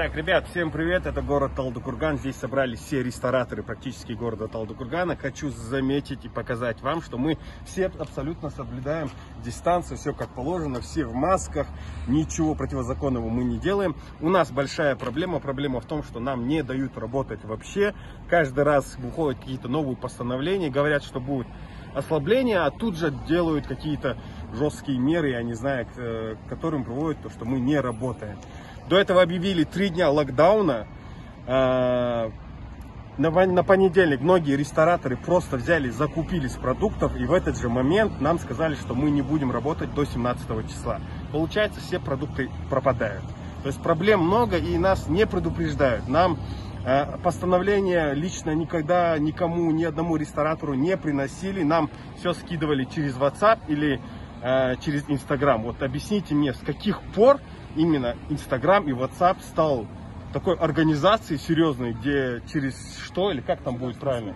Итак, ребят, всем привет, это город Талдыкурган. Здесь собрались все рестораторы практически города Талдыкургана. Хочу заметить и показать вам, что мы все абсолютно соблюдаем дистанцию, все как положено, все в масках, ничего противозаконного мы не делаем. У нас большая проблема, проблема в том, что нам не дают работать вообще. Каждый раз выходят какие-то новые постановления, говорят, что будет ослабление, а тут же делают какие-то жесткие меры, я не знаю, к которым приводят то, что мы не работаем. До этого объявили три дня локдауна. А, на понедельник многие рестораторы просто взяли, закупились продуктов, и в этот же момент нам сказали, что мы не будем работать до 17 числа. Получается, все продукты пропадают. То есть проблем много, и нас не предупреждают. Нам а, постановление лично никогда никому, ни одному ресторатору не приносили. Нам все скидывали через WhatsApp или э, через Instagram. Вот объясните мне, с каких пор именно Instagram и WhatsApp стал такой организацией серьезной, где через что или как там будет правильно?